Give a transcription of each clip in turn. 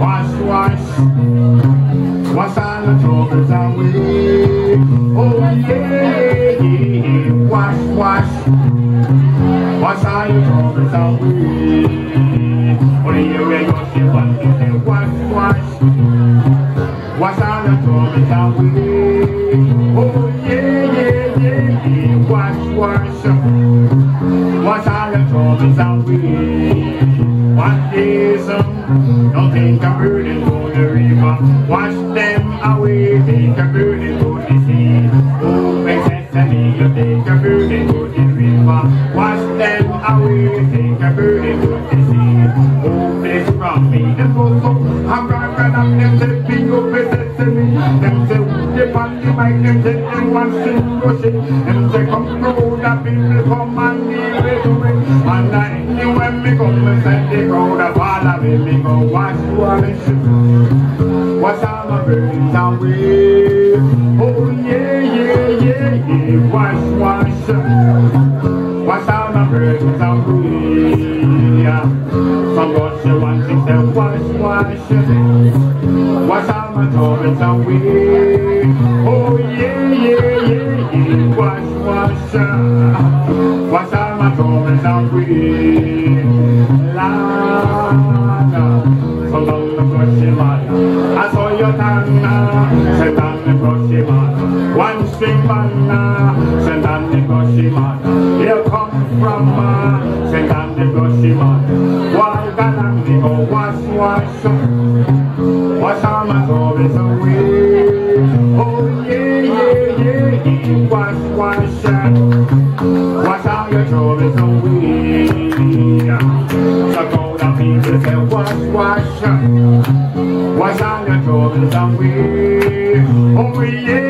Wash, wash. Wash all the troubles away. Oh yeah, yeah. Wash, wash. Wash all the troubles away. Only you will go see what you say. Wash, wash. Wash all the troubles away. Oh yeah, yeah, yeah, yeah. Wash, wash. Wash all the troubles away. One day some don't think I'm burning to the river. Wash them away, take a burning to the sea. Oh, my sesame, you take a burning to the river. Wash them away, take a burning to mic, them say, them want sing, go sing. Them say, come through, the people come and deal with me. And I knew when me come, me say, the crowd of all of me, me go wash, wash. Wash all my burdens away. Oh yeah, yeah, yeah, yeah. Wash, wash. Wash all my burdens away. Some God say one thing, say wash, wash. Wash all my troubles away. Oh yeah, yeah, yeah, yeah. Wash, wash. Wash all my troubles away. Lord, so long the on. I saw your tanna, send on the on. One string banana, send on the on. Here come from, send on the brush wash. Wash all my troubles away. Oh yeah, yeah, yeah, yeah. Wash, wash. Wash all your troubles away. So go the people say wash, wash. Wash all your troubles away. Oh yeah,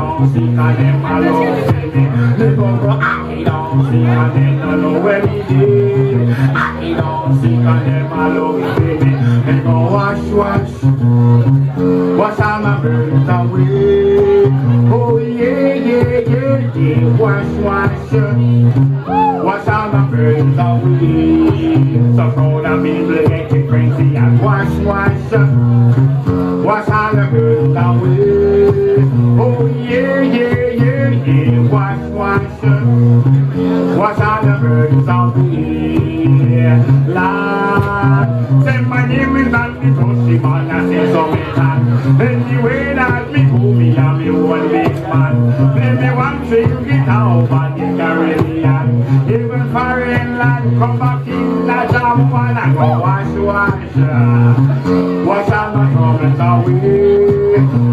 don't see I look for me. They go, go, I don't see no know where me be. I don't see I look for me. They go, wash, wash. Wash all my burdens away. Oh yeah, yeah, yeah, yeah. Wash, wash. Wash all my burdens away. So proud of me, getting crazy and wash, wash. Wash all the burdens away. Oh yeah, yeah, yeah, yeah. Wash, wash. Wash all the burdens away. Lord, say my name is Andy. I say so many times. Anyway that oh, me go, me and me one big man. Maybe one thing get out of the Caribbean. Even foreign land come back in the jam and I go wash, wash. Wash all my troubles away.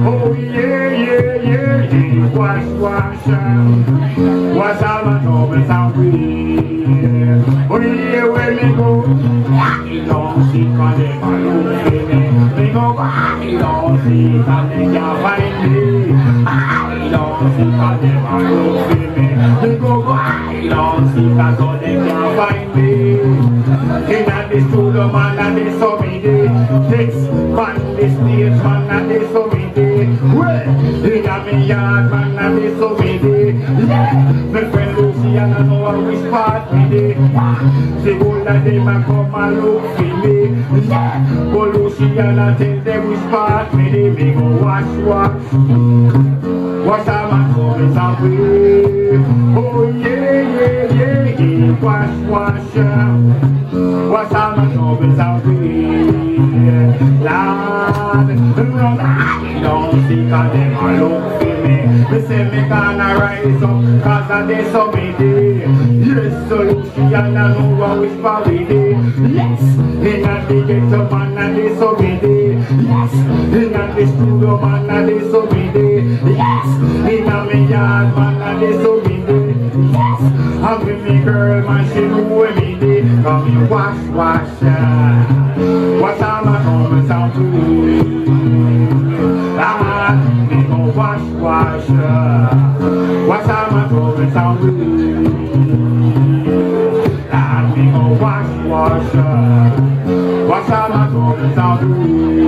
Oh yeah, yeah, yeah, yeah. Wash, wash. Wash all my troubles away. Oh yeah, where me go? I don't see cause they me. See cause they can't find. I don't see cause they my look for me. Me go, I don't see cause they can't find me. In man and they. Text man the stage man and they saw me. Well, in a me yard man and they saw. Yeah, me friend and I know which part me there. Say all of them a come and look for me. Go Lucy and I tell them which part me there. Me go wash wash. Wash all my troubles away. Oh yeah, yeah, yeah, yeah. Wash, wash. Wash all my troubles away. Lord, run I don't see cause them a look for me. Me say me gonna rise up cause of this so me. Yes, so Lucy and I know what which part we day. Yes, in a the ghetto man and this so me. Yes, in the studio, man, I did so me. Yes, in a me yard, man, I did so me. Yes, I'm with me girl, man, she know me day. Come you wash, wash, uh, wash all my comments out to wash, wash, uh, wash all my comments out to Ah, me go wash, wash, uh, wash all my comments out to